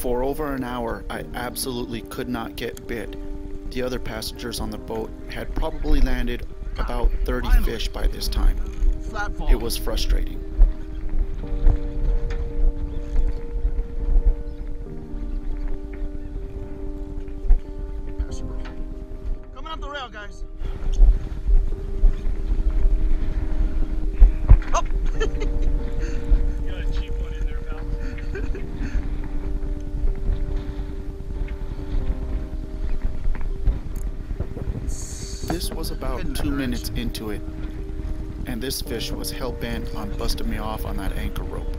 For over an hour, I absolutely could not get bit. The other passengers on the boat had probably landed about 30 fish by this time. It was frustrating. Coming up the rail, guys. This was about two minutes into it, and this fish was hell bent on busting me off on that anchor rope.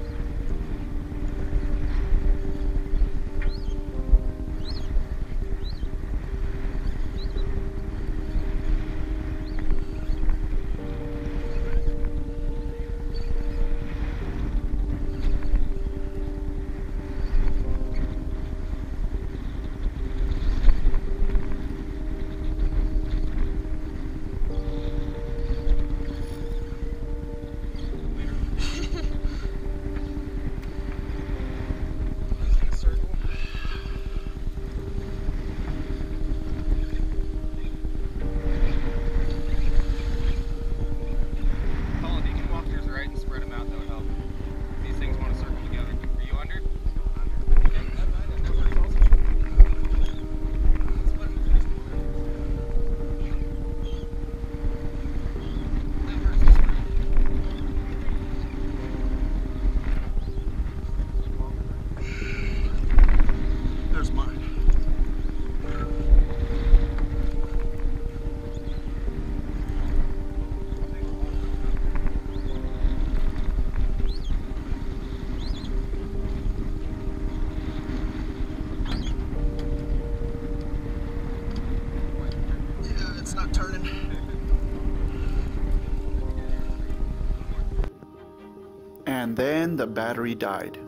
And then the battery died.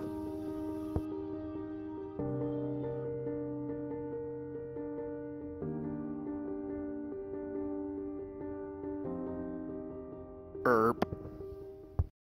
Erp.